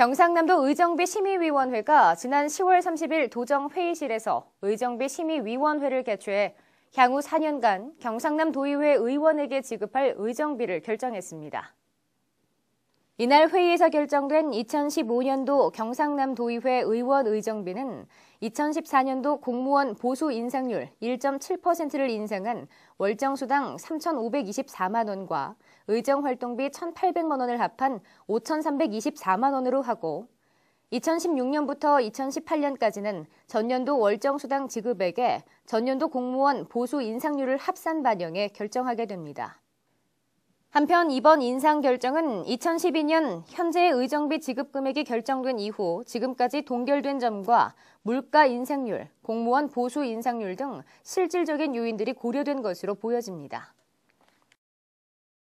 경상남도 의정비 심의위원회가 지난 10월 30일 도정 회의실에서 의정비 심의위원회를 개최해 향후 4년간 경상남 도의회 의원에게 지급할 의정비를 결정했습니다. 이날 회의에서 결정된 2015년도 경상남 도의회 의원 의정비는 2014년도 공무원 보수 인상률 1.7%를 인상한 월정수당 3,524만 원과 의정활동비 1,800만 원을 합한 5,324만 원으로 하고 2016년부터 2018년까지는 전년도 월정수당 지급액에 전년도 공무원 보수 인상률을 합산 반영해 결정하게 됩니다. 한편 이번 인상 결정은 2012년 현재 의정비 지급 금액이 결정된 이후 지금까지 동결된 점과 물가 인상률, 공무원 보수 인상률 등 실질적인 요인들이 고려된 것으로 보여집니다.